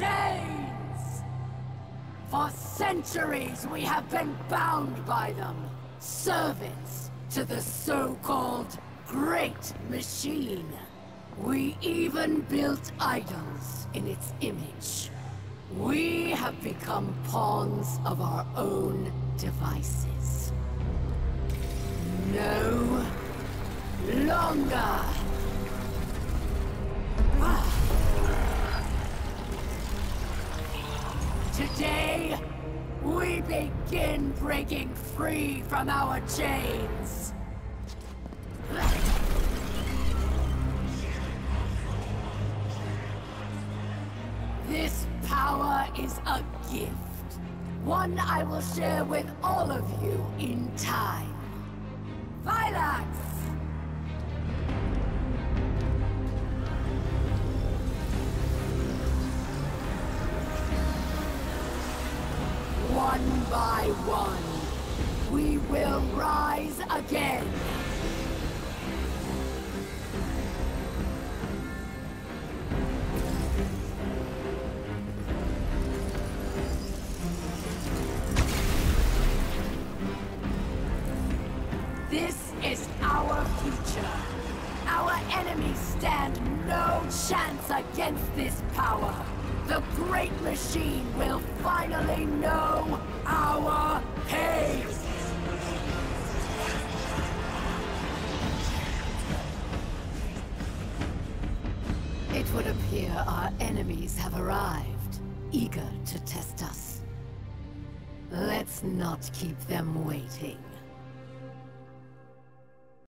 chains! For centuries we have been bound by them, servants to the so-called Great Machine. We even built idols in its image. We have become pawns of our own devices. No longer! Today, we begin breaking free from our chains! This power is a gift. One I will share with all of you in time. One by one, we will rise again. This is our future. Our enemies stand no chance against this power. The Great Machine will finally It would appear our enemies have arrived, eager to test us. Let's not keep them waiting.